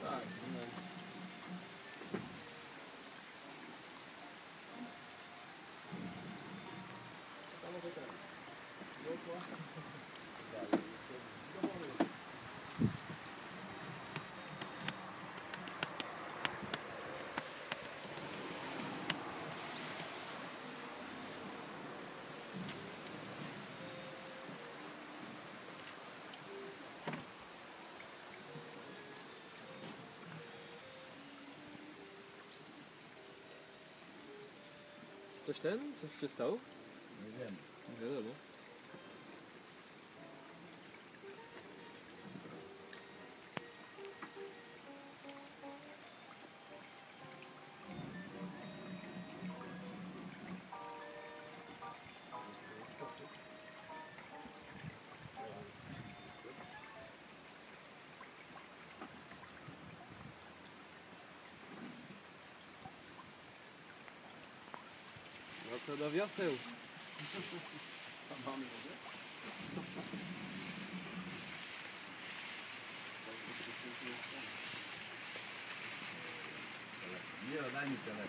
Так, Estamos detrás. Yo, tú, Coś ten? Coś się stało? Nie wiem. Nie wiadomo. To do wioseł. Nie, daj mi telefon.